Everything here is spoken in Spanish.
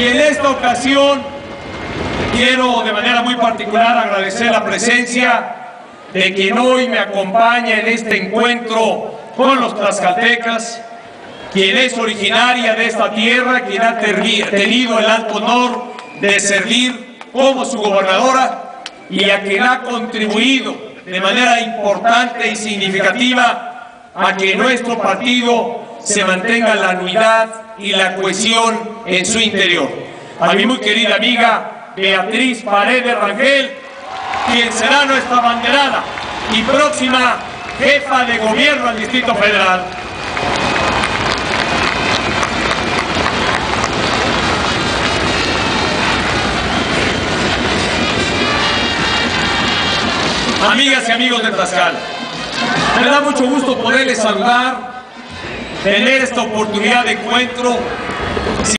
Y en esta ocasión quiero de manera muy particular agradecer la presencia de quien hoy me acompaña en este encuentro con los tlaxcaltecas, quien es originaria de esta tierra, quien ha tenido el alto honor de servir como su gobernadora y a quien ha contribuido de manera importante y significativa a que nuestro partido se mantenga la unidad y la cohesión en su interior. A mi muy querida amiga Beatriz Paredes Rangel, quien será nuestra banderada y próxima jefa de gobierno del Distrito Federal. Amigas y amigos de Tlaxcala, me da mucho gusto poderles saludar, tener esta oportunidad de encuentro